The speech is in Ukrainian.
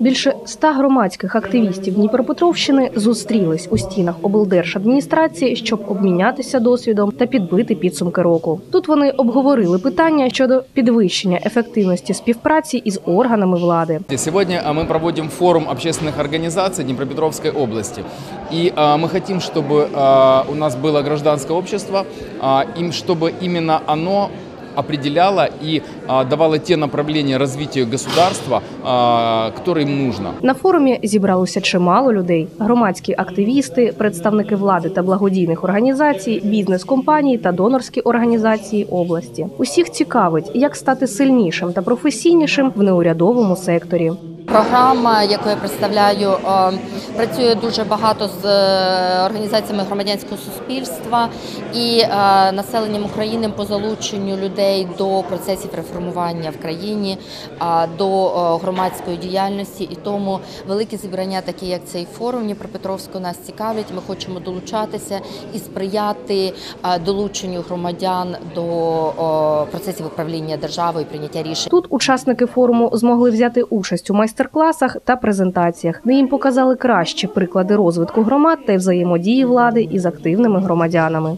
Більше ста громадських активістів Дніпропетровщини зустрілись у стінах облдержадміністрації, щоб обмінятися досвідом та підбити підсумки року. Тут вони обговорили питання щодо підвищення ефективності співпраці із органами влади. Сегодня а, мы проводим форум общественных организаций Днепропетровской области. И а, мы хотим, чтобы а, у нас было гражданское общество, а, им, чтобы именно оно определяло и давала те направления развития государства, которые им нужно. На форумі зібралося чимало людей: громадські активісти, представники влади та благодійних організацій, бізнес-компанії та донорські організації області. Усіх цікавить, як стати сильнішим та професійнішим в неурядовому секторі. Програма, яку я представляю, е, працює дуже багато з е, організаціями громадянського суспільства і е, населенням України по залученню людей до процесів реформування в країні, до громадської діяльності. І тому великі зібрання, такі як цей форум Дніпропетровську, нас цікавлять. Ми хочемо долучатися і сприяти долученню громадян до процесів управління державою, і прийняття рішень. Тут учасники форуму змогли взяти участь у майстер-класах та презентаціях, де їм показали кращі приклади розвитку громад та взаємодії влади із активними громадянами.